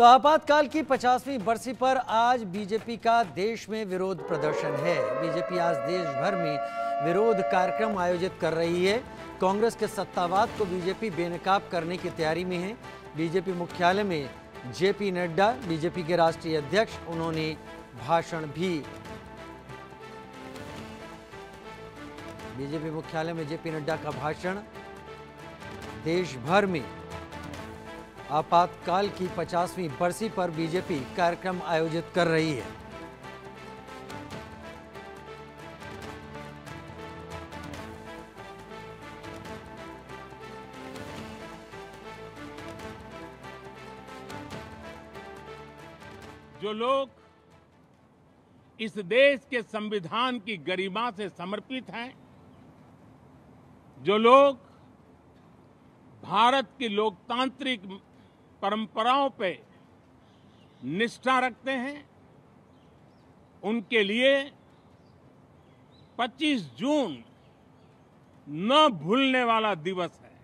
तो आपातकाल की पचासवीं बरसी पर आज बीजेपी का देश में विरोध प्रदर्शन है। बीजेपी आज देश भर में विरोध कार्यक्रम आयोजित कर रही है। कांग्रेस के सत्तावाद को बीजेपी बेनकाब करने की तैयारी में है। बीजेपी मुख्यालय में जेपी नड्डा, बीजेपी के राष्ट्रीय अध्यक्ष, उन्होंने भाषण भी। बीजेपी मुख्यालय में जेपी नड्डा का भाषण। देश भर में आपातकाल की पचासवीं बरसी पर बीजेपी कार्यक्रम आयोजित कर रही है। जो लोग इस देश के संविधान की गरिमा से समर्पित हैं, जो लोग भारत की लोकतांत्रिक परंपराओं पे निष्ठा रखते हैं। उनके लिए 25 जून न भूलने वाला दिवस है।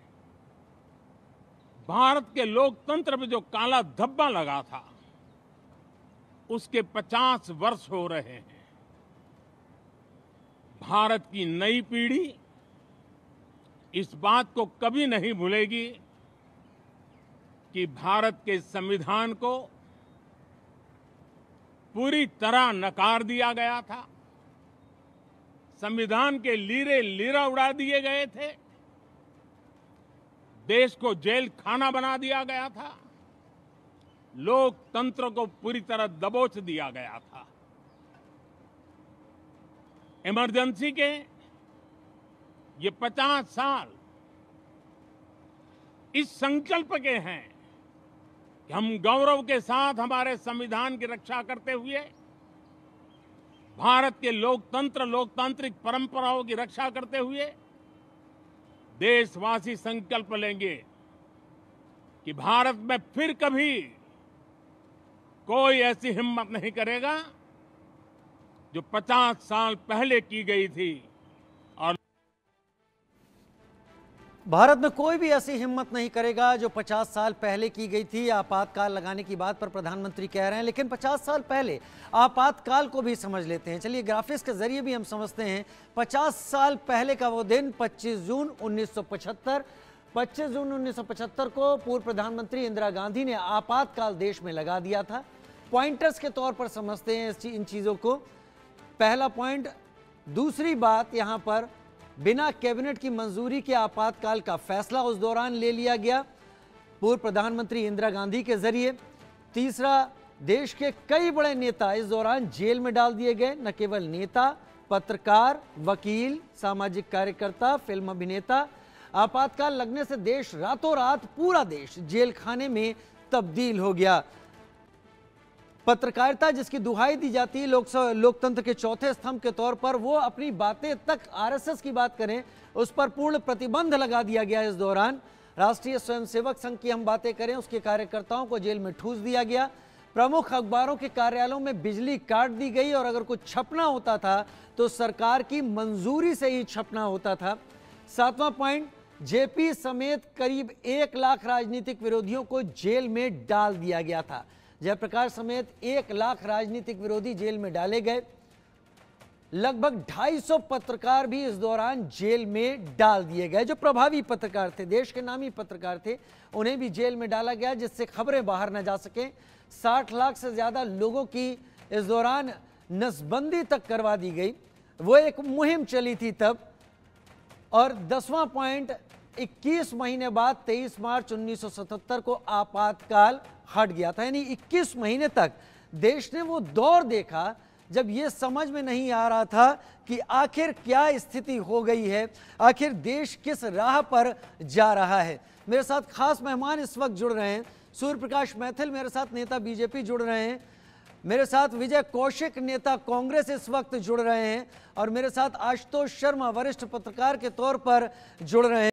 भारत के लोकतंत्र में जो काला धब्बा लगा था, उसके 50 वर्ष हो रहे हैं। भारत की नई पीढ़ी इस बात को कभी नहीं भूलेगी कि भारत के संविधान को पूरी तरह नकार दिया गया था। संविधान के लीरे लीरा उड़ा दिए गए थे। देश को जेल खाना बना दिया गया था। लोकतंत्र को पूरी तरह दबोच दिया गया था। इमरजेंसी के ये पचास साल इस संकल्प के हैं कि हम गौरव के साथ हमारे संविधान की रक्षा करते हुए भारत के लोकतंत्र, लोकतांत्रिक परंपराओं की रक्षा करते हुए देशवासी संकल्प लेंगे कि भारत में फिर कभी कोई ऐसी हिम्मत नहीं करेगा जो 50 साल पहले की गई थी। भारत में कोई भी ऐसी हिम्मत नहीं करेगा जो 50 साल पहले की गई थी। आपातकाल लगाने की बात पर प्रधानमंत्री कह रहे हैं, लेकिन 50 साल पहले आपातकाल को भी समझ लेते हैं। चलिए, ग्राफिक्स के ज़रिए भी हम समझते हैं। 50 साल पहले का वो दिन 25 जून 1975 25 जून 1975 को पूर्व प्रधानमंत्री इंदिरा गांधी ने आपातकाल देश में लगा दिया था। पॉइंटर्स के तौर पर समझते हैं इन चीज़ों को। पहला पॉइंट, दूसरी बात यहाँ पर बिना कैबिनेट की मंजूरी के आपातकाल का फैसला उस दौरान ले लिया गया। पूर्व प्रधानमंत्री इंदिरा गांधी के ज़रिए। तीसरा, देश के कई बड़े नेता इस दौरान जेल में डाल दिए गए। न केवल नेता, पत्रकार, वकील, सामाजिक कार्यकर्ता, फ़िल्म अभिनेता। आपातकाल लगने से देश रातों रात, पूरा देश जेल खाने में तब्दील हो गया। पत्रकारिता जिसकी दुहाई दी जाती है लोक लोकतंत्र के चौथे स्तंभ के तौर पर, वो अपनी बातें तक आरएसएस की बात करें, उस पर पूर्ण प्रतिबंध लगा दिया गया इस दौरान। राष्ट्रीय स्वयंसेवक संघ की हम बातें करें, उसके कार्यकर्ताओं को जेल में ठूस दिया गया। प्रमुख अखबारों के कार्यालयों में बिजली काट दी गई और अगर कुछ छपना होता था तो सरकार की मंजूरी से ही छपना होता था। सातवां पॉइंट, जेपी समेत करीब एक लाख राजनीतिक विरोधियों को जेल में डाल दिया गया था। जयप्रकाश समेत एक लाख राजनीतिक विरोधी जेल में डाले गए। लगभग 250 पत्रकार भी इस दौरान जेल में डाल दिए गए। जो प्रभावी पत्रकार थे, देश के नामी पत्रकार थे, उन्हें भी जेल में डाला गया, जिससे खबरें बाहर न जा सकें। 60 लाख से ज़्यादा लोगों की इस दौरान नसबंदी तक करवा दी गई। वो एक मुहिम चली थी तब, और दसवां पॉइंट 21 महीने बाद 23 मार्च 1977 को आपातकाल हट गया था। यानी 21 महीने तक देश ने वो दौर देखा जब ये समझ में नहीं आ रहा था कि आखिर क्या स्थिति हो गई है, आखिर देश किस राह पर जा रहा है। मेरे साथ खास मेहमान इस वक्त जुड़ रहे हैं। सूर्य प्रकाश मैथिल मेरे साथ नेता बीजेपी जुड़ रहे हैं। मेरे साथ विजय कौशिक नेता कांग्रेस इस वक्त जुड़ रहे हैं और मेरे साथ आशुतोष शर्मा वरिष्ठ पत्रकार के तौर पर जुड़ रहे हैं।